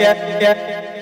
yeah, yeah.